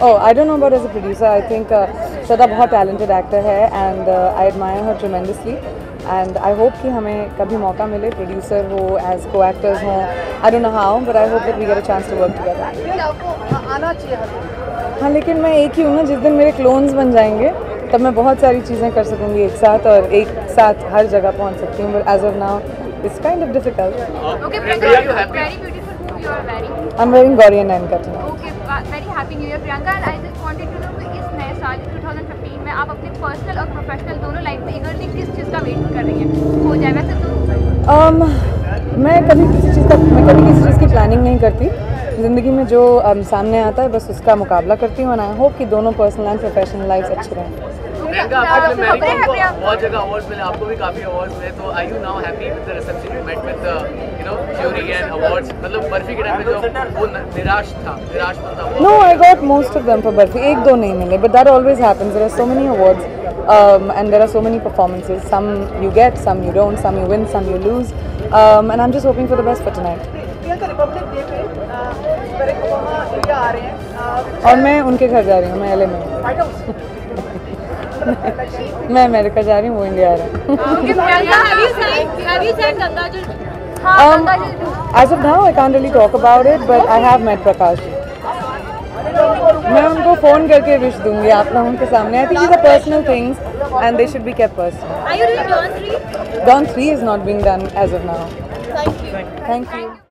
Oh, I don't know about as a producer. I think uh, Shraddha बहुत talented actor है and uh, I admire her tremendously. And I hope कि हमें कभी मौका मिले producer हो as co-actors हों. I don't know how, but I hope that we get a chance to work together. आपको आना चाहिए हाँ लेकिन मैं एक ही हूँ ना जिस दिन मेरे क्लोन्स बन जाएँगे तब मैं बहुत सारी चीज़ें कर सकूँगी एक साथ और एक साथ हर जगह पहुँच सकती हूँ but as of now it's kind of difficult Okay, Priyanka, very beautiful movie you are wearing. I am wearing गौरियन and कटना Okay, happy new year Priyanka and I just wanted to know कि इस नए साल 2015 में आप अपने personal और professional दोनों लाइफ में इगरली किस चीज़ का वेट कर रही हैं? हो जाए वैसे तो? Um, मैं कभी किसी चीज़ का मैं कभी किसी चीज़ की प्लानिंग नहीं करती। ज़िंदगी में जो सामने आता है बस उसका मुकाबला करती हूँ आई होप कि दोनों पर्सनल लाइफ प्रोफेशनल लाइफ अच्छे रहें। No I got most of them for birthday एक दो नहीं मिले but that always happens there are so many awards and there are so many performances some you get some you don't some you win some you lose and I am just hoping for the best for tonight और मैं उनके घर जा रही हूँ मैं L में मैं अमेरिका जा रही हूँ वो इंडिया आ रहा हूँ। As now I can't really talk about it but I have met Prakash मैं उनको फ़ोन करके विश दूँगी आप लोगों के सामने। I think personal things and they should be kept personal Don is not being done as of now thank you